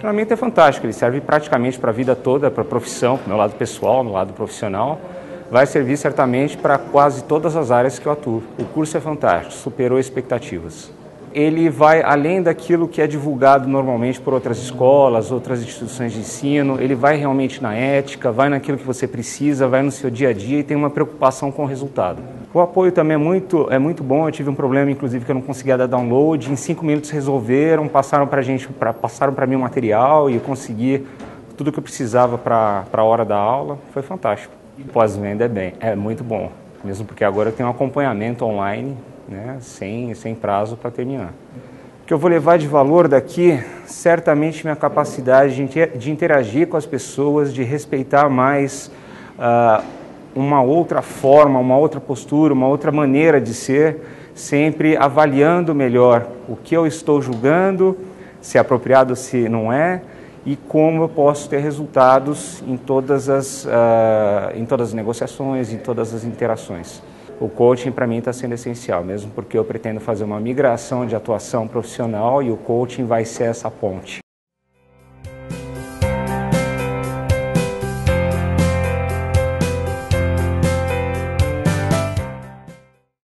treinamento é fantástico, ele serve praticamente para a vida toda, para a profissão, para o meu lado pessoal, no lado profissional. Vai servir certamente para quase todas as áreas que eu atuo. O curso é fantástico, superou expectativas. Ele vai além daquilo que é divulgado normalmente por outras escolas, outras instituições de ensino, ele vai realmente na ética, vai naquilo que você precisa, vai no seu dia a dia e tem uma preocupação com o resultado. O apoio também é muito, é muito bom. Eu tive um problema, inclusive, que eu não conseguia dar download. Em cinco minutos resolveram, passaram para gente, pra, passaram para mim o material e eu consegui tudo que eu precisava para a hora da aula. Foi fantástico. Pós-venda é bem, é muito bom, mesmo porque agora eu tenho um acompanhamento online, né, sem, sem prazo para terminar. O que eu vou levar de valor daqui, certamente minha capacidade de interagir com as pessoas, de respeitar mais. Uh, uma outra forma, uma outra postura, uma outra maneira de ser, sempre avaliando melhor o que eu estou julgando, se é apropriado, se não é, e como eu posso ter resultados em todas as, uh, em todas as negociações, em todas as interações. O coaching para mim está sendo essencial, mesmo porque eu pretendo fazer uma migração de atuação profissional e o coaching vai ser essa ponte.